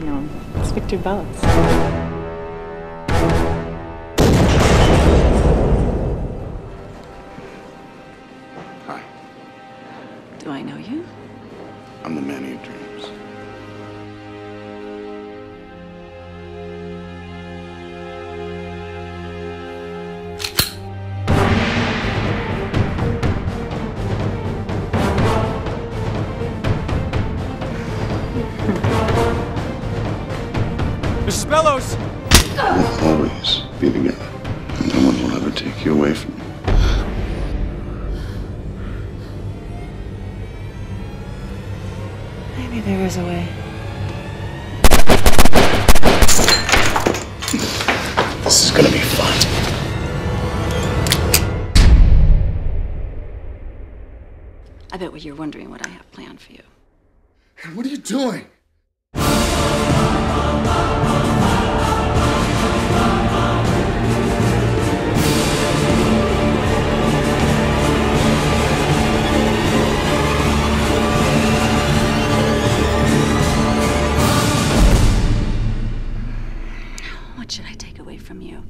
No, it's Victor Bellis. Hi, Do I know you? I'm the man of your dreams. Mrs. Bellows! We'll always be together. And no one will ever take you away from me. Maybe there is a way. This is gonna be fun. I bet what you're wondering what I have planned for you. What are you doing? What should I take away from you?